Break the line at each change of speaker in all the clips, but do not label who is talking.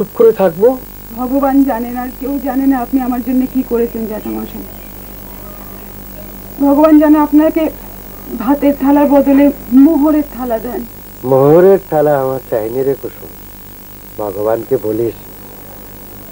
চুপ করে থাকব?
ভগবান জানেন আর কেউ জানে না আপনি আমার জন্য কি করেছেন জ্যাঠামশাই। ভগবান জানে আপনাকে ভাতের থালার বদলে মোহরের থালা দেন।
মোহরের থালা আমার চাইনি রে কুসুম। ভগবানকে বলিস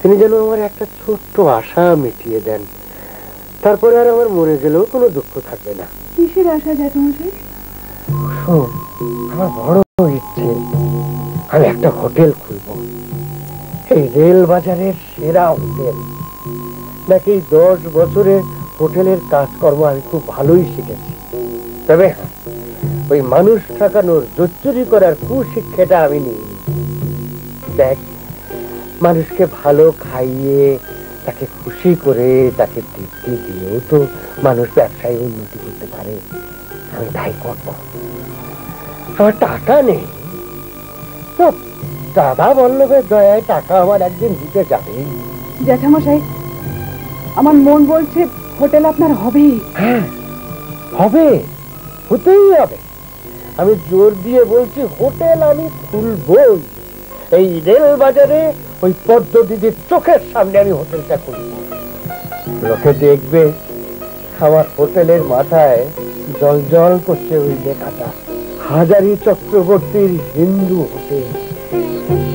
তিনি যেন আমার একটা ছোট্ট আশা মিটিয়ে দেন। তারপরে আর আমার মরে গেলেও কোনো দুঃখ থাকবে না।
কিসের আশা জ্যাঠামশাই?
কুসুম আমার বড় ইচ্ছে আমি একটা হোটেল খুলব। এই রেল বাজারের সেরা হোটেল। নাকি দশ বছরে হোটেলের কাজকর্ম আমি খুব ভালোই শিখেছি। তবে হ্যাঁ, ওই মানুষ ঠকানোর জচ্চুরি করার কুশিক্ষাটা আমি নিইনি। দেখ মানুষকে ভালো খাইয়ে তাকে খুশি করে তাকে তৃপ্তি দিয়েও তো মানুষ ব্যবসায় উন্নতি করতে পারে। আমি তাই করব। আমার টাকা নেই। দাদা বল্লভের দয়ায় টাকা আমার একদিন দিতে যাবে।
জ্যাঠামশাই আমার মন বলছে হোটেল আপনার হবেই
হ্যাঁ হবে হতেই হবে। আমি জোর দিয়ে বলছি হোটেল আমি খুলবই। এই রেল বাজারে ওই পদ্ধতিদের চোখের সামনে আমি হোটেলটা খুলব। লোকে দেখবে আমার হোটেলের মাথায় জল জল করছে ওই লেখাটা। হাজারি চক্রবর্তীর হিন্দু হোটেল।
কি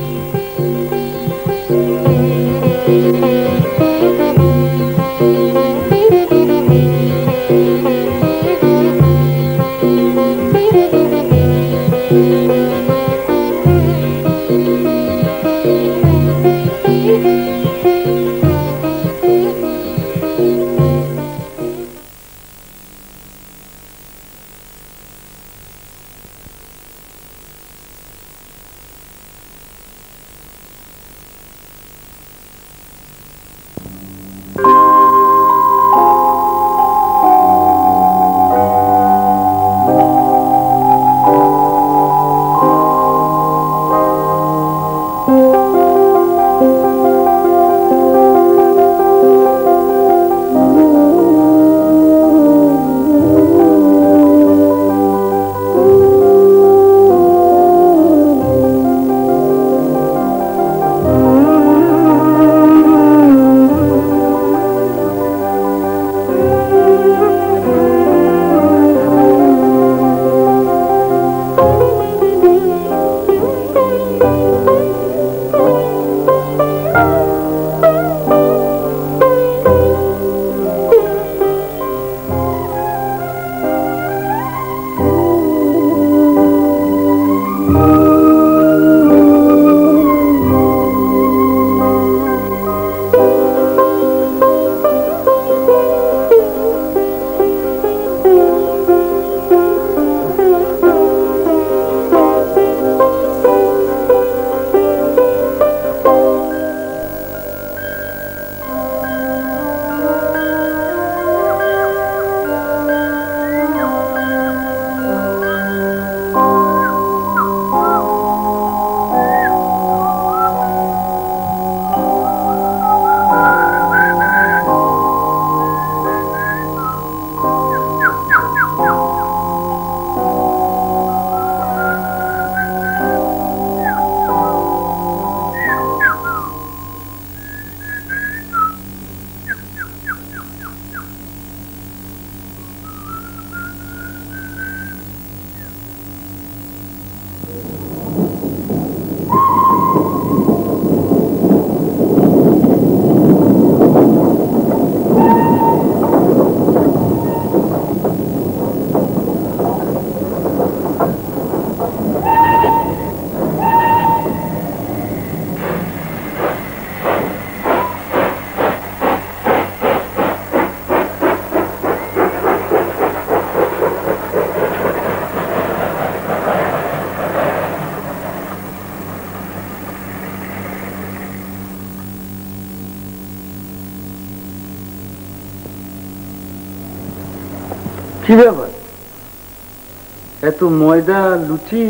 এত ময়দা লুচি।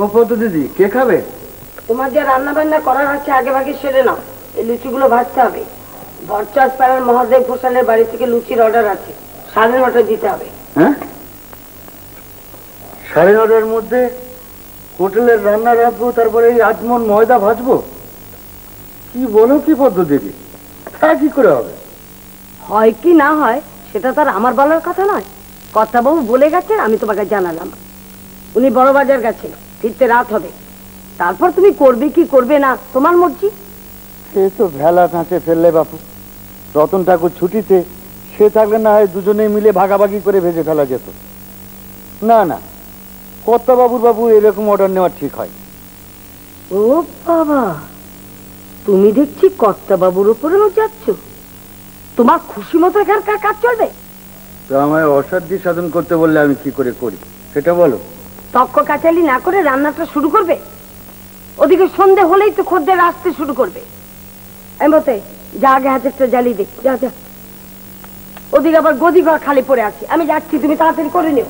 ও পদ্ম দিদি কে খাবে?
তোমার যা রান্না বান্না করার আছে আগে ভাগে সেরে নাও। এই লুচিগুলো ভাজতে হবে। ভরচাষ পাড়ার মহাদেব ঘোষালের বাড়ি থেকে লুচির অর্ডার আছে। সাড়ে নটায় দিতে হবে।
হ্যাঁ? সাড়ে নটার মধ্যে হোটেলের রান্না রাখব তারপরে এই আজমন ময়দা ভাজবো?
কি বলো কি পদ্ধতি তা কি করে হবে?
হয় কি না হয় সেটা তো আর আমার বলার কথা নয়। কর্তাবাবু বলে গেছে আমি তোমাকে জানালাম। উনি বড় বাজার গেছেন ফিরতে রাত হবে। তারপর তুমি করবে কি করবে না তোমার মর্জি।
সে তো ভেলা কাঁচে ফেললে বাপু। রতন ঠাকুর ছুটিতে সে থাকলে না হয় দুজনে মিলে ভাগাভাগি করে ভেজে ফেলা যেত। না না কর্তা বাবুর বাবু এরকম অর্ডার নেওয়া ঠিক হয়।
ও বাবা তুমি দেখছি কর্তাবাবুর উপরেও যাচ্ছ। তোমার খুশি মতো এখানকার কাজ চলবে?
তো আমায় অসাধ্য সাধন করতে বললে আমি কি করে করি? সেটা বলো।
তক্ক কাচালি না করে রান্নাটা শুরু করবে? ওদিকে সন্ধে হলেই তো খদ্দের আসতে শুরু করবে। এমতে যা আগে হাতেরটা জ্বালিয়ে দে, যা যা। ওদিকে আবার গদি ঘর খালি পড়ে আছে। আমি যাচ্ছি, তুমি তাড়াতাড়ি করে নিও।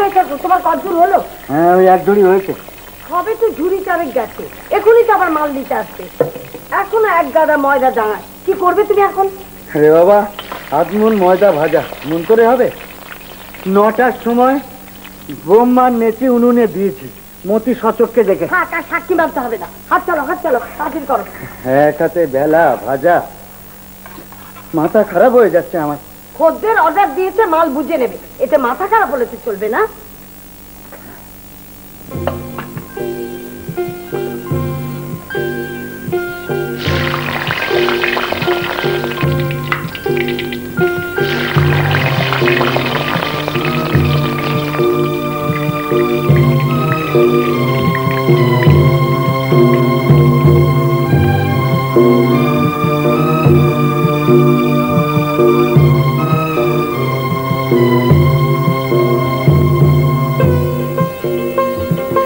কই তোমার কদ্দূর হলো?
হ্যাঁ ওই এক জড়ি হয়েছে।
সবে তো ঝুড়ি চারেক গেছে। এখনই তো আবার মাল দিতে আসবে। এখনও এক গাদা ময়দা ডাঙায় কি করবে তুমি এখন?
রে বাবা হাত মন ময়দা ভাজা। মন করে হবে? নটার সময় বোম্মার নেচে উনুনে দিয়েছি। মতি সচককে দেখে।
আর সাক্ষী মানতে হবে না। হাত চালো হাত চালো তাড়াতাড়ি করো।
এক হাতে বেলা ভাজা। মাথা খারাপ হয়ে যাচ্ছে আমার।
খদ্দের অর্ডার দিয়েছে মাল বুঝে নেবে। এতে মাথা খারাপ হলে চলবে না।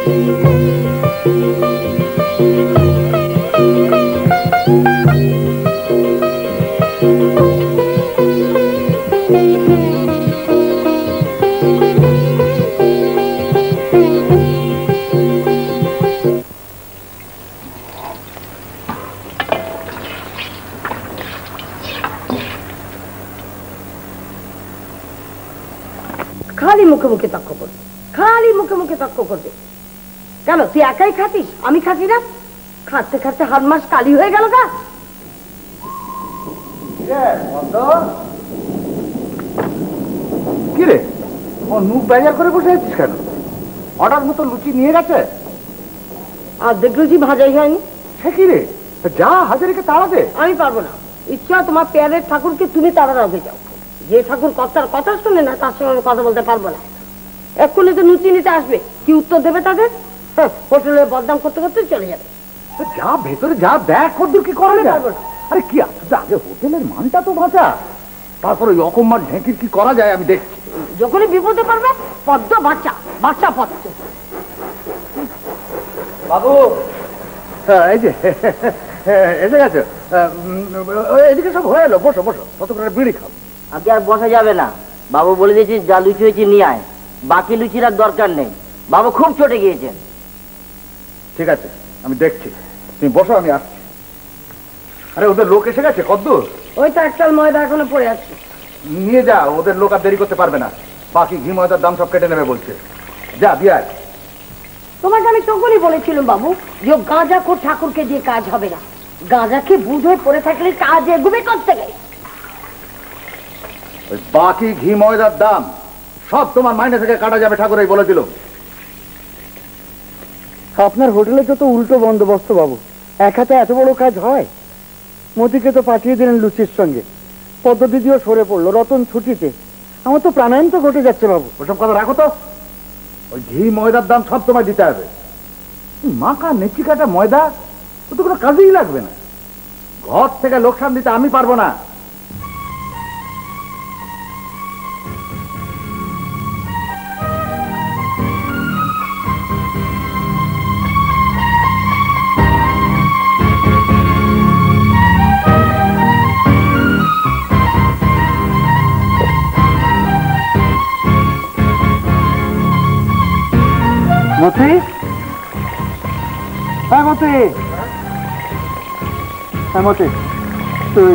খালি একাই খাতিস আমি খাতি না? খাটতে খাটতে হাত মাস কালি হয়ে গেল গা।
ও বাজার করে বসে আছিস কেন? অর্ডার মতো লুচি নিয়ে গেছে?
আর দেখলুছি ভাজাই হয়নি?
সে কি রে? যা হাজারিকে তাড়া দে
আমি পারব না। ইচ্ছা তোমার পেয়ারের ঠাকুরকে তুমি আগে যাও। যে ঠাকুর কথা শোনে না তার সঙ্গে কথা বলতে পারব না। এক্ষুনি তো লুচি নিতে আসবে। কি উত্তর দেবে তাদের? হ্যাঁ, হোটেলে বদনাম করতে করতে চলে যাবে।
যা ভেতরে যা দেখ কদ্দূর কি করা
না।
আরে কি আসলে আগে হোটেলের মানটা তো বাঁচা তারপরে ওই অকম্মার ঢেঁকির কি করা যায় আমি দেখছি।
যখনই বিপদে পারবে পদ্ম বাচ্চা বাচ্চা পদ্ম।
বাবু! হ্যাঁ এই যে এসে গেছে। ওই এদিকে সব হয়ে এলো। বসো বসো ততক্ষণ একটা বিড়ি খাও।
আজকে আর বসা যাবে না। বাবু বলে দিয়েছিস যা লুচি হয়েছে নিয়ে আয়। বাকি লুচির আর দরকার নেই। বাবু খুব চটে গিয়েছেন।
ঠিক আছে আমি দেখছি। তুমি বসো আমি আসছি। আরে ওদের লোক এসে গেছে কদ্দূর?
ওই তো একটাল ময়দা এখনও পড়ে আছে।
নিয়ে যা ওদের লোক আর দেরি করতে পারবে না। বাকি ঘি ময়দার দাম সব কেটে নেবে বলছে। যা দিয়ে আয়।
তোমাকে আমি তখনই বলেছিলাম বাবু যে গাঁজা খোর ঠাকুরকে দিয়ে কাজ হবে না। গাঁজাকে বুধ হয়ে পড়ে থাকলে কাজ এগুবে করতে গেলে
বাকি ঘি ময়দার দাম সব তোমার মাইনে থেকে কাটা যাবে ঠাকুরই বলেছিল
আপনার হোটেলে যত উল্টো বন্দোবস্ত বাবু, এক হাতে এত বড় কাজ হয়? মতিকে তো পাঠিয়ে দিলেন লুচির সঙ্গে। পদ্ধতিও সরে পড়ল রতন ছুটিতে। আমার তো প্রাণায়াম তো ঘটে যাচ্ছে বাবু।
ওসব কথা রাখো তো। ওই ঘি, ময়দার দাম সব তোমায় দিতে হবে। মাখা নেচি কাটা ময়দা ও তো কোনো কাজেই লাগবে না। ঘর থেকে লোকসান দিতে আমি পারব না।
মতি হ্যাঁ মতি হ্যাঁ মতি তুই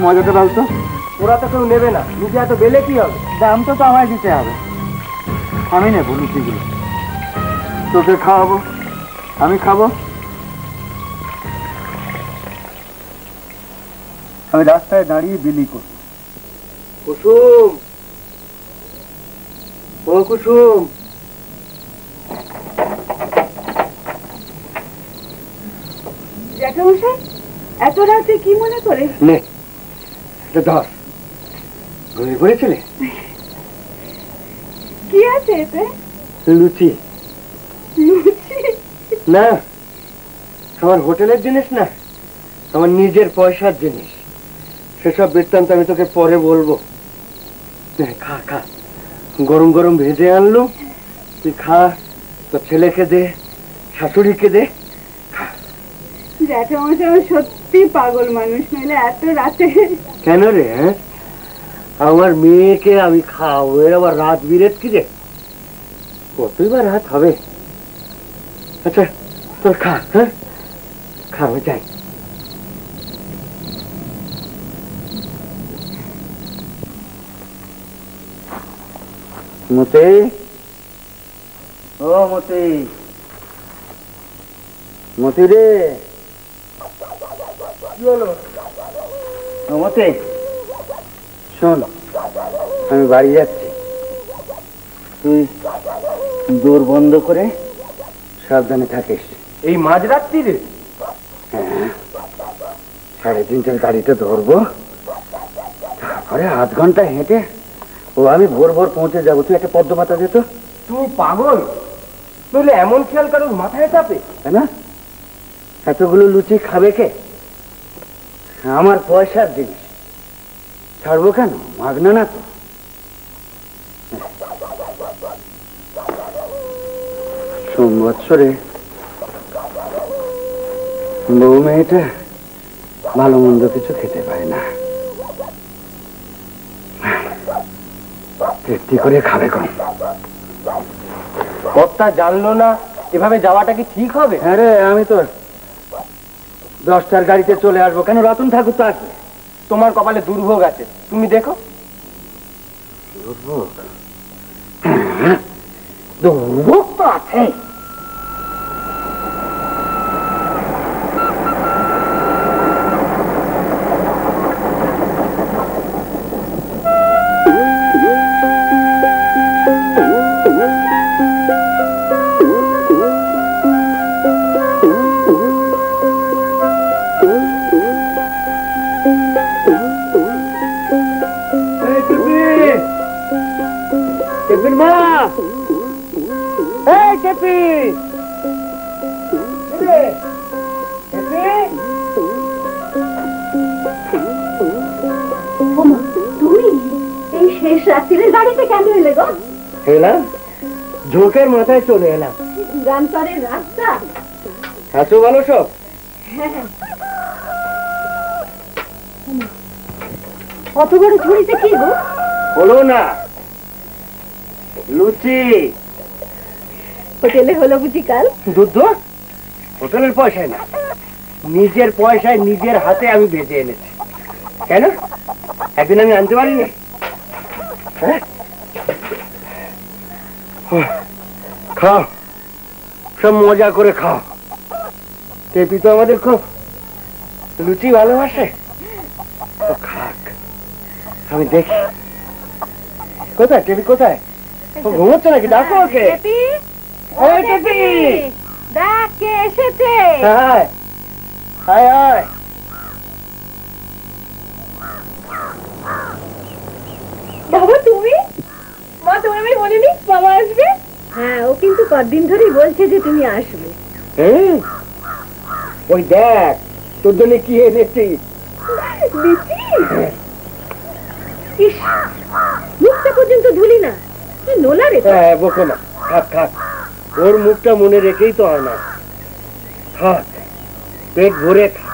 মজাটা বল তো
ওরা তো কেউ নেবে না। নিজে এত বেলে কি হবে?
দাম তো আমায় দিতে হবে। আমি নেব লুচিগুলো তোকে খাওয়াবো। আমি খাব। আমি রাস্তায় দাঁড়িয়ে বিলি করি।
কুসুম! ও কুসুম!
জ্যাঠামশাই এত রাতে কি মনে করে?
নে এটা ধর। ঘুমিয়ে পড়েছিলে?
কি আছে এতে?
লুচি।
লুচি?
না আমার হোটেলের জিনিস না আমার নিজের পয়সার জিনিস। সেসব বৃত্তান্ত আমি তোকে পরে বলব। খা খা। গরম গরম ভেজে আনলুম। তুই খা তোর ছেলেকে দে শাশুড়িকে দে। হ্যাঁ? আমার মেয়েকে আমি খাওয়াবো, এর আবার রাত বিরেত কি রে? কতই বা রাত হবে? আচ্ছা তোর খা হ্যাঁ? খা যাই।
মতে? ও মতি। মতি রে? মতে শোন আমি বাড়ি যাচ্ছি। তুই দূর বন্ধ করে সাবধানে থাকিস।
এই মাঝরাত্রি রে
হ্যাঁ সাড়ে তিনটের গাড়িতে ধরবো। তারপরে আধ ঘণ্টা হেঁটে ও আমি ভোর ভোর পৌঁছে যাব। তুই একটা পদ্ম পাতা যেত
তুমি পাগল? নইলে এমন খেয়াল কারোর মাথায় চাপে?
তাই না? এতগুলো লুচি খাবে কে? আমার পয়সার জিনিস ছাড়বো কেন? মাগনা না তো। বউ মেয়েটা ভালো মন্দ কিছু খেতে পায় না। তৃপ্তি করে খাবে কম।
কর্তা জানলো না এভাবে যাওয়াটা কি ঠিক হবে?
হ্যাঁ রে আমি তো দশটার গাড়িতে চলে আসব। কেন রতন ঠাকুর তো আসবে?
তোমার কপালে দুর্ভোগ আছে। তুমি দেখো।
দুর্ভোগ? দুর্ভোগ তো আছে
রাত্রিরে গাড়িতে কেন এলে গো?
এলাম ঝোঁকের মাথায় চলে এলাম।
রাস্তা।
এত ভালো সব?
কত বড় ঝুড়িতে কি গো?
হলো না। লুচি।
হোটেলে হলো বুঝি কাল?
দুধ হোটেলের পয়সায় না। নিজের পয়সায় নিজের হাতে আমি ভেজে এনেছি। কেন? একদিন আমি আনতে পারিনি? হ্যাঁ? খাও। সব মজা করে খাও। টেপি তো আমাদের খুব লুচি ভালোবাসে। খাক আমি দেখি। কোথায় টেপি কোথায়? ঘুমোচ্ছে নাকি? ডাকো ওকে। ওই টেপি।
দেখ কে এসেছে।
হায় হায় হায়
বাবা তুমি মা তুমি আমি বলিনি বাবা আসবে? হ্যাঁ ও কিন্তু কদিন ধরেই বলছে যে তুমি আসবে।
ওই দেখ তোর জন্য কি এনেছি?
মুখটা পর্যন্ত ধুলি না। তুই নোলা রে
হ্যাঁ বকো না। থাক থাক। ওর মুখটা মনে রেখেই তো হয় না। থাক পেট ভরে খা।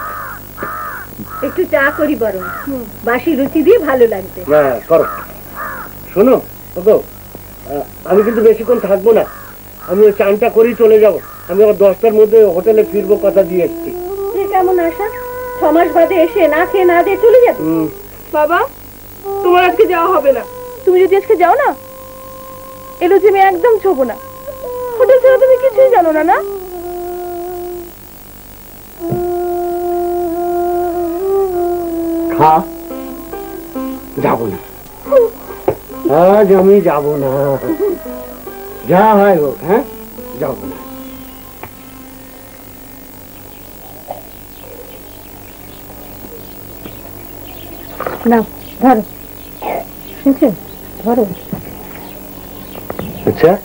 একটু চা করি বরং। বাসি রুচি দিয়ে ভালো লাগবে।
না করো। শোনো ওগো আমি কিন্তু বেশিক্ষণ থাকব না। আমি ওই চানটা করেই চলে যাব। আমি আবার দশটার মধ্যে হোটেলে ফিরবো কথা দিয়ে এসছি।
কেমন আশা? ছ মাস বাদে এসে না খেয়ে না দিয়ে চলে যাবে? বাবা তোমার আজকে যাওয়া হবে না। তুমি যদি আজকে যাও না এলো যে আমি একদম ছোবো না। হোটেল ছাড়া তুমি কিছুই জানো না না?
খা যাব না। আজ আমি যাব না। যা হয় হোক হ্যাঁ? যাব না।
না ধরো। শুনছো? ধরো।
আচ্ছা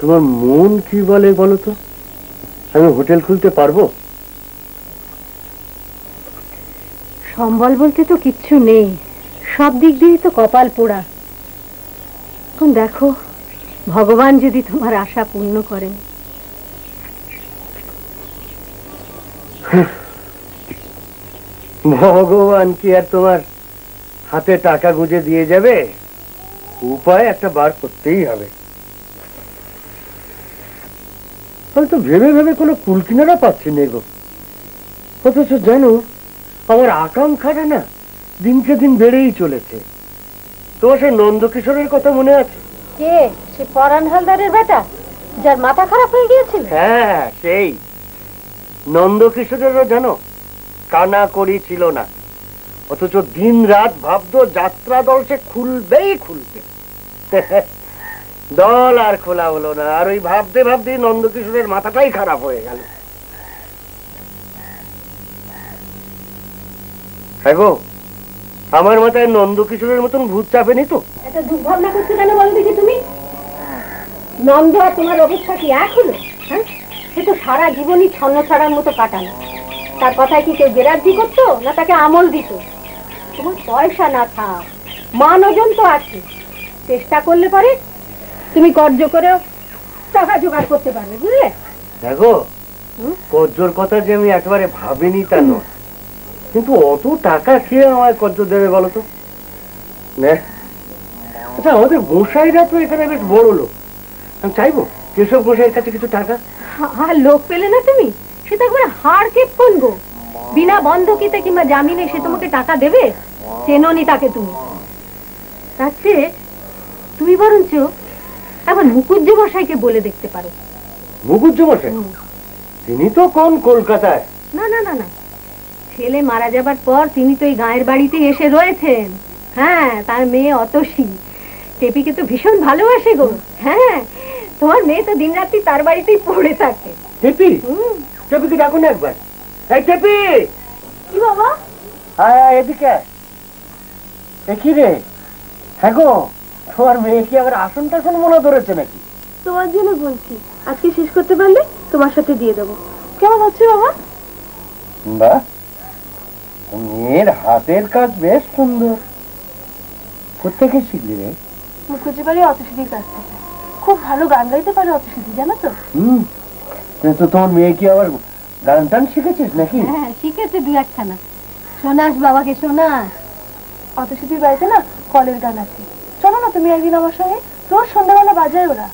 তোমার মন কি বলে বলো তো? আমি হোটেল খুলতে পারব?
সম্বল বলতে তো কিচ্ছু নেই। সব দিক দিয়েই তো কপাল পোড়া। এখন দেখো, ভগবান যদি তোমার আশা পূর্ণ করেন।
ভগবান কি আর তোমার হাতে টাকা গুঁজে দিয়ে যাবে? উপায় একটা বার করতেই হবে। আমি তো ভেবে ভেবে কোনো কুলকিনারা পাচ্ছি না গো। অথচ জানো, আমার আকাঙ্ক্ষাটা না দিনকে দিন বেড়েই চলেছে। তোমার সেই নন্দকিশোরের কথা মনে আছে?
কে? সে পরাণ হালদারের বেটা যার মাথা খারাপ হয়ে গিয়েছিল?
হ্যাঁ সেই। নন্দকিশোরেরও জানো কানা করি ছিল না। অথচ দিন রাত ভাবতো যাত্রা দল সে খুলবেই খুলবে। দল আর খোলা হলো না আর ওই ভাবতে ভাবতে নন্দকিশোরের মাথাটাই খারাপ হয়ে গেল। হ্যাঁ গো আমার মাথায় নন্দকিশোরের মতন ভূত চাপেনি তো।
এত দুর্ভাবনা করছ কেন বলো দেখি তুমি? নন্দ আর তোমার অবস্থা কি এক হলো? হ্যাঁ? সে তো সারা জীবনই ছন্ন ছাড়ার মতো কাটালো। তার কথায় কি কেউ গেরাজি করতো না তাকে আমল দিত? তোমার পয়সা না থাক মান ওজন তো আছে। চেষ্টা করলে পরে তুমি কর্য করেও টাকা জোগাড় করতে পারবে বুঝলে?
দেখো
হুম?
কজ্জোর কথা যে আমি একেবারে ভাবিনি তা নয়। কিন্তু অত টাকা খেয়ে আমায় কজ্জ দেবে বলো তো? আচ্ছা আমাদের গোসাইরা তো এখানে বেশ বড় লোক। আমি চাইব কেশব গোসাইয়ের কাছে কিছু টাকা।
আর লোক পেলে না তুমি? সে তো একবার গো। বিনা বন্ধকিতে কিংবা জামিনে সে তোমাকে টাকা দেবে? চেননি তাকে তুমি। তার চেয়ে তুমি বরঞ্চ একবার মুকুজ্জ মশাইকে বলে দেখতে পারো।
মুকুজ্জ মশাই? তিনি তো কোন কলকাতায়?
না না না না। ছেলে মারা যাবার পর তিনি তো এই গায়ের বাড়িতে এসে রয়েছেন। হ্যাঁ তার মেয়ে অতসী। টেপিকে তো ভীষণ ভালোবাসে গো। হ্যাঁ তোমার মেয়ে তো দিন রাত্রি তার বাড়িতেই পড়ে থাকে।
টেপি? টেপিকে ডাকুন একবার। এই টেপি!
কি বাবা?
আয় এদিকে। কি রে। হ্যাঁ গো তোমার মেয়ে কি আবার আসন টাসন মনে ধরেছে নাকি?
তোমার জন্য বলছি আজকে শেষ করতে পারলে তোমার সাথে দিয়ে দেবো। কেমন হচ্ছে বাবা?
বাহ মেয়ের হাতের কাজ বেশ সুন্দর। কোথেকে শিখলি রে?
মুখুজি বাড়ি অতসিদির কাছ থেকে। খুব ভালো গান গাইতে পারে অতসিদি জানো তো?
হুম। তো তোমার মেয়ে কি আবার গান টান শিখেছিস নাকি?
হ্যাঁ শিখেছে দু একখানা। শোনাস বাবাকে শোনাস অতসিদির বাড়িতে না কলের গান আছে। চলো না তুমি একদিন আমার সঙ্গে রোজ সন্ধ্যাবেলা বাজায় ওরা।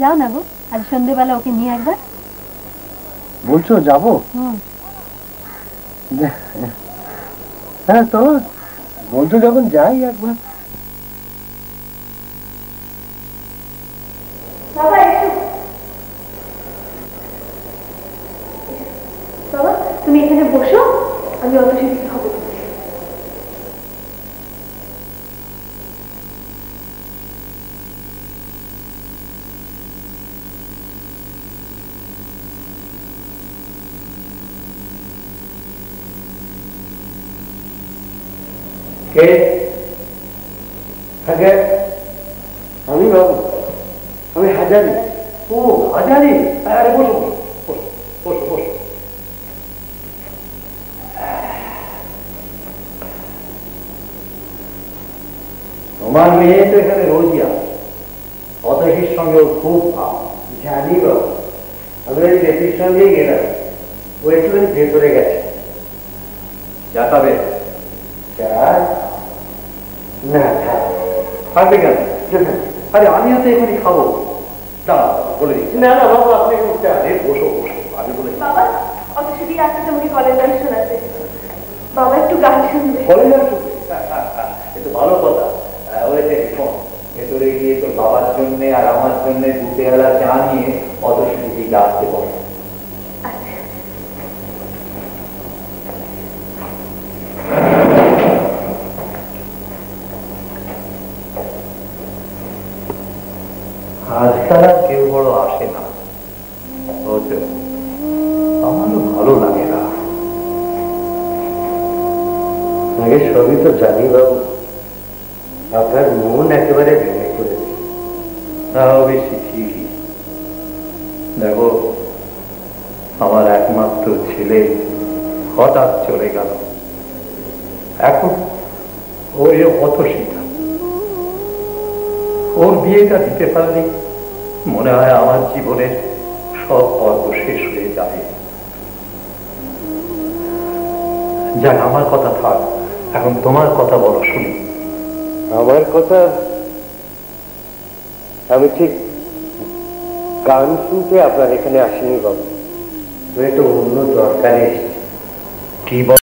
যাও না গো আজ সন্ধ্যেবেলা ওকে নিয়ে একবার।
বলছো যাব?
হুম।
হ্যাঁ তো বন্ধু যখন যাই একবার
বাবা এসো বাবা তুমি এখানে বসো আমি অতসিদির খবর দিচ্ছি।
কে আগে আমি বাবু আমি হাজারি ও হাজারি আরে বসো বসো বসো বসো তোমার মেয়ে তো এখানে রোজই আসে অতসীর সঙ্গে ওর খুব ভাব জানি বাবু আমি ওই বেটির সঙ্গেই গেলাম ও একটুখানি ভেতরে গেছে যা তবে চার না পারবে কেন? আরে আমিও তো এখানে খাব।
দাঁড়া বলে দিচ্ছি।
না না বাবু আপনি উঠতে
আরে বসো বসো আমি বলে
বাবা অত শুধু আসতে তোমাকে কলেজ গান শোনাতে। বাবা একটু গান শুনবে।
কলেজ আর শুনবে? এ তো ভালো কথা। আহ, ওই যে শোন ভেতরে গিয়ে তোর বাবার জন্য আর আমার জন্য দু পেয়ালা চা নিয়ে অত শুধু আসতে বসো।
জানি বাবু আপনার মন একেবারে ভেঙে পড়েছে।
তাও বেশি ঠিকই দেখো, আমার একমাত্র ছেলে হঠাৎ চলে গেল। এখন ওই অত শিখা ওর বিয়েটা দিতে পারলে মনে হয় আমার জীবনের সব পর্ব শেষ হয়ে যাবে। যাক, আমার কথা থাক। এখন তোমার কথা বলো শুনি।
আমার কথা? আমি ঠিক গান শুনতে আপনার এখানে আসিনি বাবু। তুমি একটু অন্য দরকারে এসেছি
কি বল